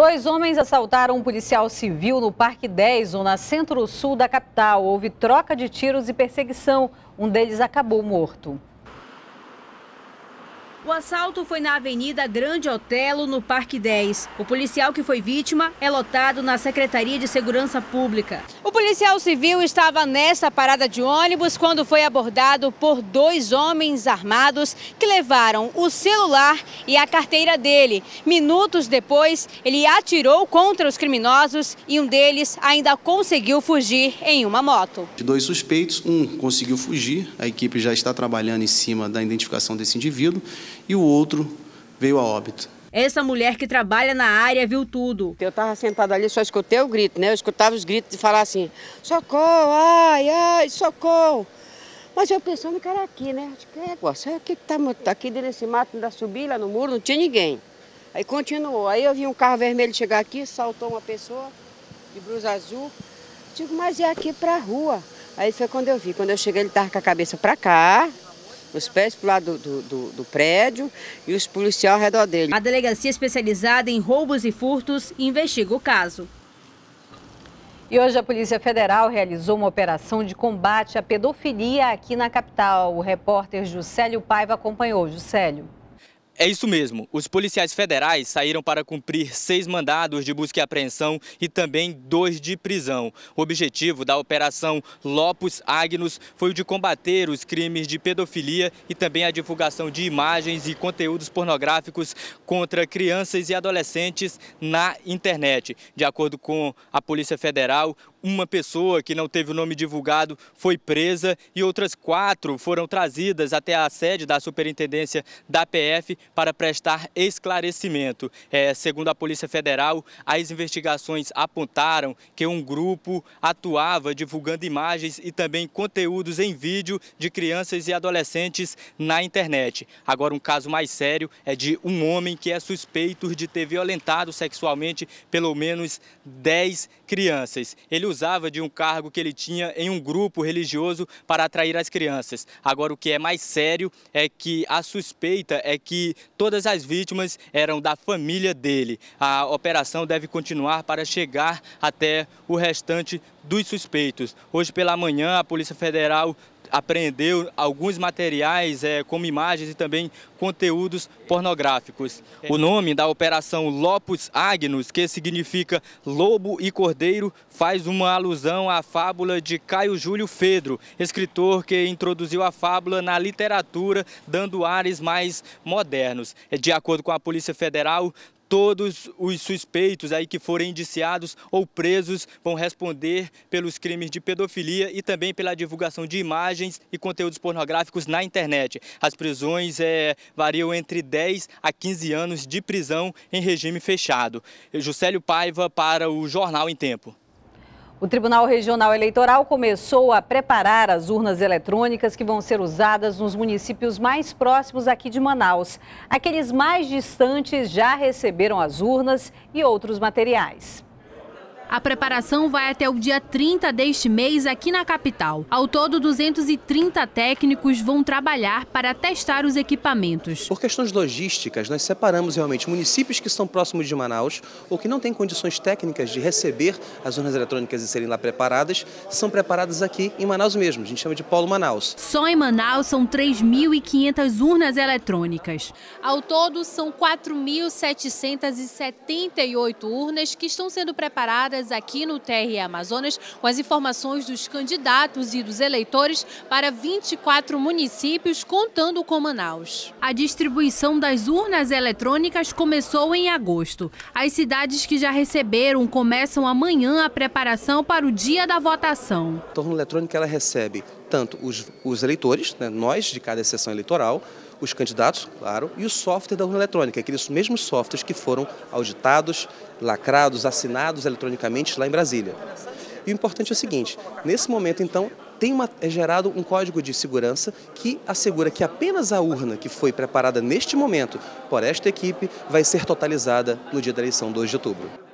Dois homens assaltaram um policial civil no Parque 10, zona centro-sul da capital. Houve troca de tiros e perseguição. Um deles acabou morto. O assalto foi na Avenida Grande Otelo, no Parque 10. O policial que foi vítima é lotado na Secretaria de Segurança Pública. O policial civil estava nessa parada de ônibus quando foi abordado por dois homens armados que levaram o celular e a carteira dele. Minutos depois, ele atirou contra os criminosos e um deles ainda conseguiu fugir em uma moto. De dois suspeitos, um conseguiu fugir, a equipe já está trabalhando em cima da identificação desse indivíduo e o outro veio a óbito. Essa mulher que trabalha na área viu tudo. Eu estava sentada ali, só escutei o grito, né? Eu escutava os gritos de falar assim, socorro, ai, ai, socorro. Mas eu pensando que era aqui, né? Acho que é, o que está tá aqui dentro desse mato, ainda subi lá no muro, não tinha ninguém. Aí continuou. Aí eu vi um carro vermelho chegar aqui, saltou uma pessoa de blusa azul. Digo, mas é aqui para a rua. Aí foi quando eu vi. Quando eu cheguei, ele estava com a cabeça para cá, os pés para o lado do, do, do, prédio e os policiais ao redor dele. A delegacia especializada em roubos e furtos investiga o caso. E hoje a Polícia Federal realizou uma operação de combate à pedofilia aqui na capital. O repórter Juscelio Paiva acompanhou. Juscelio. É isso mesmo. Os policiais federais saíram para cumprir seis mandados de busca e apreensão e também dois de prisão. O objetivo da Operação Lopus Agnus foi o de combater os crimes de pedofilia e também a divulgação de imagens e conteúdos pornográficos contra crianças e adolescentes na internet. De acordo com a Polícia Federal, uma pessoa que não teve o nome divulgado foi presa e outras quatro foram trazidas até a sede da Superintendência da PF para prestar esclarecimento. É, segundo a Polícia Federal, as investigações apontaram que um grupo atuava divulgando imagens e também conteúdos em vídeo de crianças e adolescentes na internet. Agora, um caso mais sério é de um homem que é suspeito de ter violentado sexualmente pelo menos 10 crianças. Ele usava de um cargo que ele tinha em um grupo religioso para atrair as crianças. Agora, o que é mais sério é que a suspeita é que todas as vítimas eram da família dele. A operação deve continuar para chegar até o restante dos suspeitos. Hoje pela manhã, a Polícia Federal apreendeu alguns materiais, é, como imagens e também conteúdos pornográficos. O nome da operação Lopus Agnus, que significa lobo e cordeiro, faz uma alusão à fábula de Caio Júlio Fedro, escritor que introduziu a fábula na literatura, dando ares mais modernos. De acordo com a Polícia Federal, todos os suspeitos aí que forem indiciados ou presos vão responder pelos crimes de pedofilia e também pela divulgação de imagens e conteúdos pornográficos na internet. As prisões é, variam entre 10 a 15 anos de prisão em regime fechado. Juscelio Paiva para o Jornal em Tempo. O Tribunal Regional Eleitoral começou a preparar as urnas eletrônicas que vão ser usadas nos municípios mais próximos aqui de Manaus. Aqueles mais distantes já receberam as urnas e outros materiais. A preparação vai até o dia 30 deste mês aqui na capital. Ao todo, 230 técnicos vão trabalhar para testar os equipamentos. Por questões logísticas, nós separamos realmente municípios que estão próximos de Manaus ou que não têm condições técnicas de receber as urnas eletrônicas e serem lá preparadas, são preparadas aqui em Manaus mesmo. A gente chama de Polo Manaus. Só em Manaus são 3.500 urnas eletrônicas. Ao todo, são 4.778 urnas que estão sendo preparadas aqui no TRE Amazonas com as informações dos candidatos e dos eleitores para 24 municípios, contando com Manaus. A distribuição das urnas eletrônicas começou em agosto. As cidades que já receberam começam amanhã a preparação para o dia da votação. A urna eletrônica ela recebe tanto os, os eleitores, né, nós de cada sessão eleitoral, os candidatos, claro, e o software da urna eletrônica, aqueles mesmos softwares que foram auditados, lacrados, assinados eletronicamente lá em Brasília. E o importante é o seguinte: nesse momento, então, tem uma, é gerado um código de segurança que assegura que apenas a urna que foi preparada neste momento por esta equipe vai ser totalizada no dia da eleição 2 de outubro.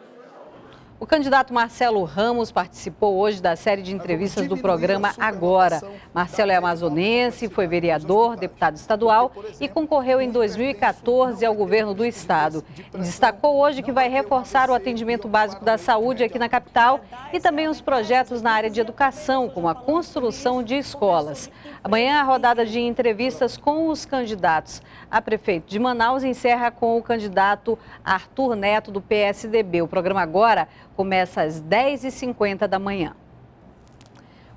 O candidato Marcelo Ramos participou hoje da série de entrevistas do programa Agora. Marcelo é amazonense, foi vereador, deputado estadual e concorreu em 2014 ao governo do estado. Destacou hoje que vai reforçar o atendimento básico da saúde aqui na capital e também os projetos na área de educação, como a construção de escolas. Amanhã a rodada de entrevistas com os candidatos a prefeito de Manaus encerra com o candidato Arthur Neto do PSDB. O programa Agora começa às 10h50 da manhã.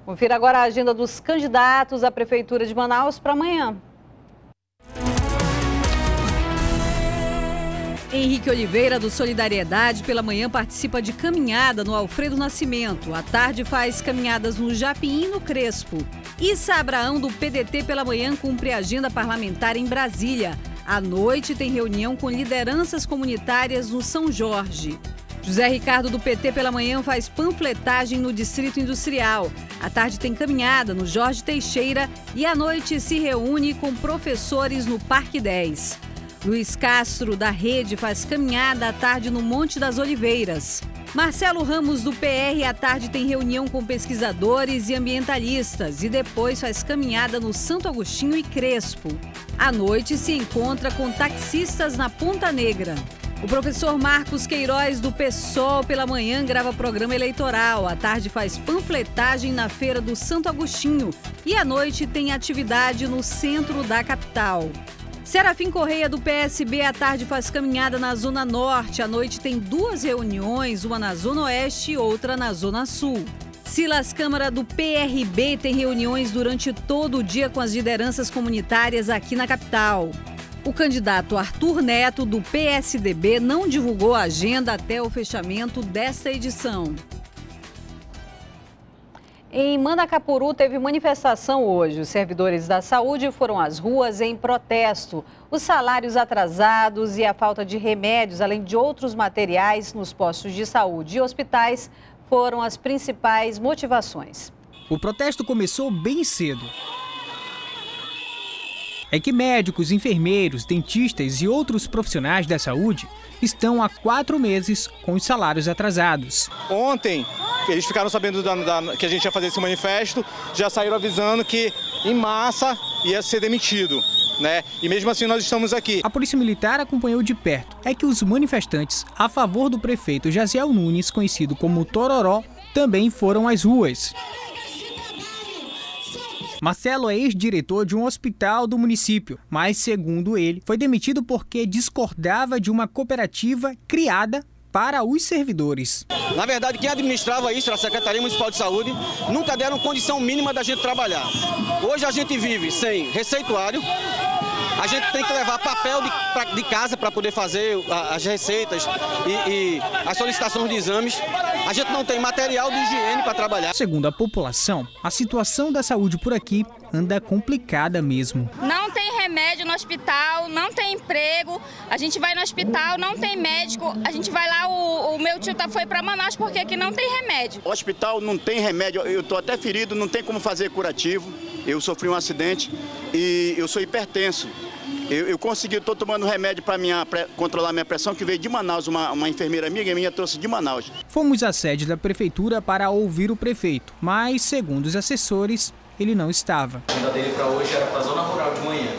Confira agora a agenda dos candidatos à Prefeitura de Manaus para amanhã. Henrique Oliveira, do Solidariedade, pela manhã participa de caminhada no Alfredo Nascimento. À tarde faz caminhadas no Japim e no Crespo. Issa Abraão, do PDT, pela manhã cumpre agenda parlamentar em Brasília. À noite tem reunião com lideranças comunitárias no São Jorge. José Ricardo do PT pela manhã faz panfletagem no Distrito Industrial. À tarde tem caminhada no Jorge Teixeira e à noite se reúne com professores no Parque 10. Luiz Castro da Rede faz caminhada à tarde no Monte das Oliveiras. Marcelo Ramos do PR à tarde tem reunião com pesquisadores e ambientalistas e depois faz caminhada no Santo Agostinho e Crespo. À noite se encontra com taxistas na Ponta Negra. O professor Marcos Queiroz, do PSOL, pela manhã grava programa eleitoral. À tarde faz panfletagem na Feira do Santo Agostinho. E à noite tem atividade no centro da capital. Serafim Correia, do PSB, à tarde faz caminhada na Zona Norte. À noite tem duas reuniões, uma na Zona Oeste e outra na Zona Sul. Silas Câmara, do PRB, tem reuniões durante todo o dia com as lideranças comunitárias aqui na capital. O candidato Arthur Neto, do PSDB, não divulgou a agenda até o fechamento desta edição. Em Mandacapuru teve manifestação hoje. Os servidores da saúde foram às ruas em protesto. Os salários atrasados e a falta de remédios, além de outros materiais nos postos de saúde e hospitais, foram as principais motivações. O protesto começou bem cedo é que médicos, enfermeiros, dentistas e outros profissionais da saúde estão há quatro meses com os salários atrasados. Ontem, eles ficaram sabendo da, da, que a gente ia fazer esse manifesto, já saíram avisando que em massa ia ser demitido. Né? E mesmo assim nós estamos aqui. A Polícia Militar acompanhou de perto. É que os manifestantes a favor do prefeito Jaziel Nunes, conhecido como Tororó, também foram às ruas. Marcelo é ex-diretor de um hospital do município, mas, segundo ele, foi demitido porque discordava de uma cooperativa criada para os servidores. Na verdade, quem administrava isso a Secretaria Municipal de Saúde, nunca deram condição mínima da gente trabalhar. Hoje a gente vive sem receituário, a gente tem que levar papel de, pra, de casa para poder fazer as receitas e, e as solicitações de exames. A gente não tem material de higiene para trabalhar. Segundo a população, a situação da saúde por aqui anda complicada mesmo. Não tem remédio no hospital, não tem emprego. A gente vai no hospital, não tem médico. A gente vai lá, o, o meu tio tá, foi para Manaus porque aqui não tem remédio. O hospital não tem remédio. Eu estou até ferido, não tem como fazer curativo. Eu sofri um acidente e eu sou hipertenso. Eu, eu consegui, estou tomando remédio para controlar minha pressão, que veio de Manaus, uma, uma enfermeira amiga minha trouxe de Manaus. Fomos à sede da prefeitura para ouvir o prefeito, mas, segundo os assessores, ele não estava. A agenda dele para hoje era para a zona rural de manhã.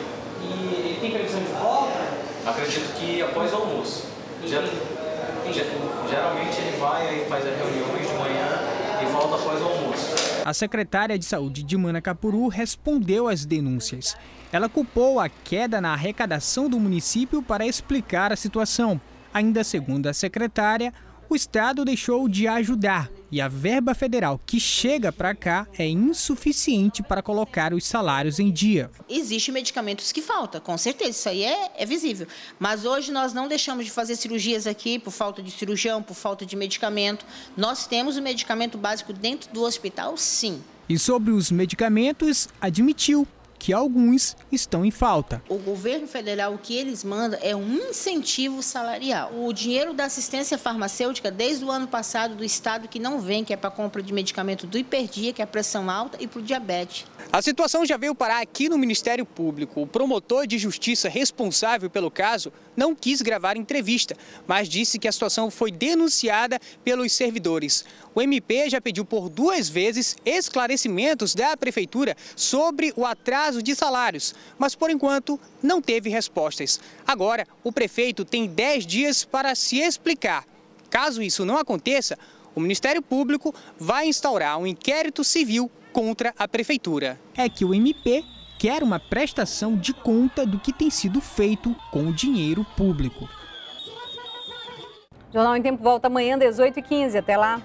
E ele tem previsão de volta? Acredito que após o almoço. geralmente ele vai e faz as reuniões de manhã e volta após o almoço. A secretária de saúde de Manacapuru respondeu às denúncias. Ela culpou a queda na arrecadação do município para explicar a situação. Ainda segundo a secretária, o Estado deixou de ajudar e a verba federal que chega para cá é insuficiente para colocar os salários em dia. Existem medicamentos que faltam, com certeza, isso aí é, é visível. Mas hoje nós não deixamos de fazer cirurgias aqui por falta de cirurgião, por falta de medicamento. Nós temos o medicamento básico dentro do hospital, sim. E sobre os medicamentos, admitiu que alguns estão em falta. O governo federal, o que eles mandam é um incentivo salarial. O dinheiro da assistência farmacêutica, desde o ano passado, do Estado que não vem, que é para compra de medicamento do hiperdia, que é a pressão alta, e para o diabetes. A situação já veio parar aqui no Ministério Público. O promotor de justiça responsável pelo caso não quis gravar entrevista, mas disse que a situação foi denunciada pelos servidores. O MP já pediu por duas vezes esclarecimentos da Prefeitura sobre o atraso de salários, mas por enquanto não teve respostas. Agora, o prefeito tem 10 dias para se explicar. Caso isso não aconteça, o Ministério Público vai instaurar um inquérito civil contra a prefeitura. É que o MP quer uma prestação de conta do que tem sido feito com o dinheiro público. Jornal em Tempo volta amanhã, 18h15. Até lá.